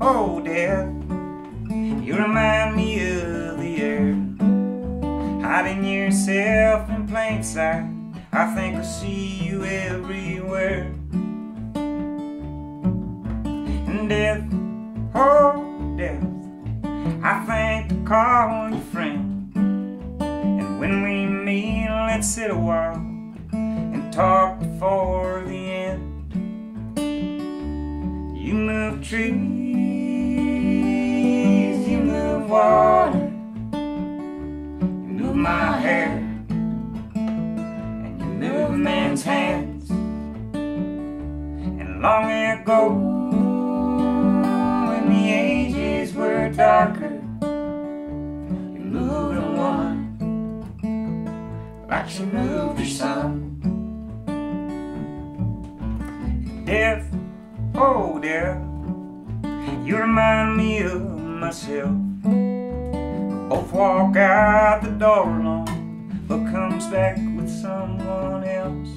oh death, you remind me of the air. Hiding yourself in plain sight, I think I see you everywhere. And death, oh death, I think I call on you friend. And when we meet, let's sit a while and talk before the. You move trees, you move water, you move my hair, and you move man's hands. And long ago, when the ages were darker, you moved a woman like she moved her son. Death Oh, dear, you remind me of myself. Both walk out the door alone, but comes back with someone else.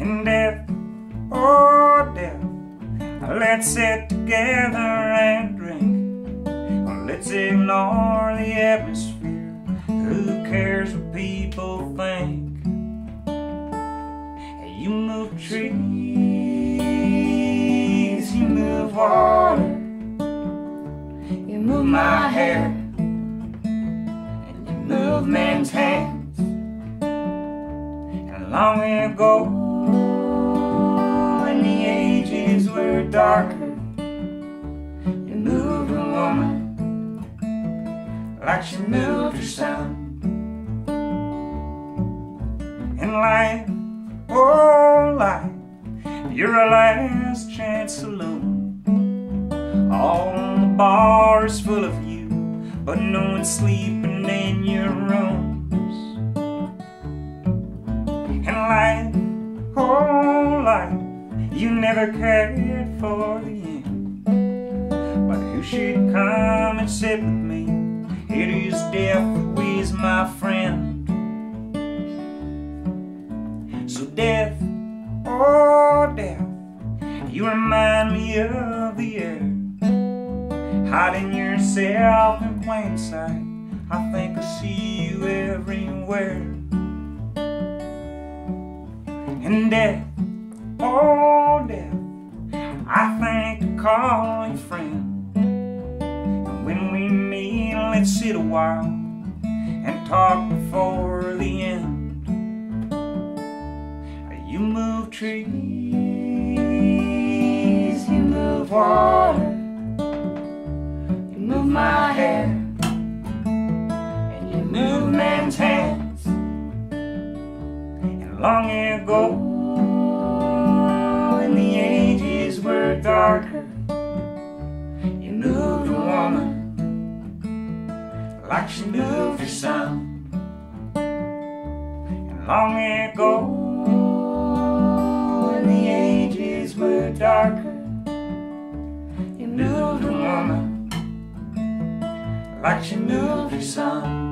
And death, oh, death, let's sit together and drink. Let's ignore the atmosphere. Who cares what people think? You move trees, you move water, you move my hair, and you move men's hands. And long ago, when the ages were darker, you moved a woman like she moved her son. Oh, life, you're a last chance saloon. All the bars full of you, but no one's sleeping in your rooms. And life, oh, life, you never cared for the end. But who should come and sit with me? It is death who is my friend. So death, oh death, you remind me of the air. Hiding yourself in plain sight, I think I see you everywhere. And death, oh death, I think I call you friend. And when we meet, let's sit a while and talk before the end. You move trees, water, you move my hair, and you move men's hands. And long ago, when the ages were darker, you moved a woman like she moved her son. And long ago, were darker You moved a woman. Like she moved her son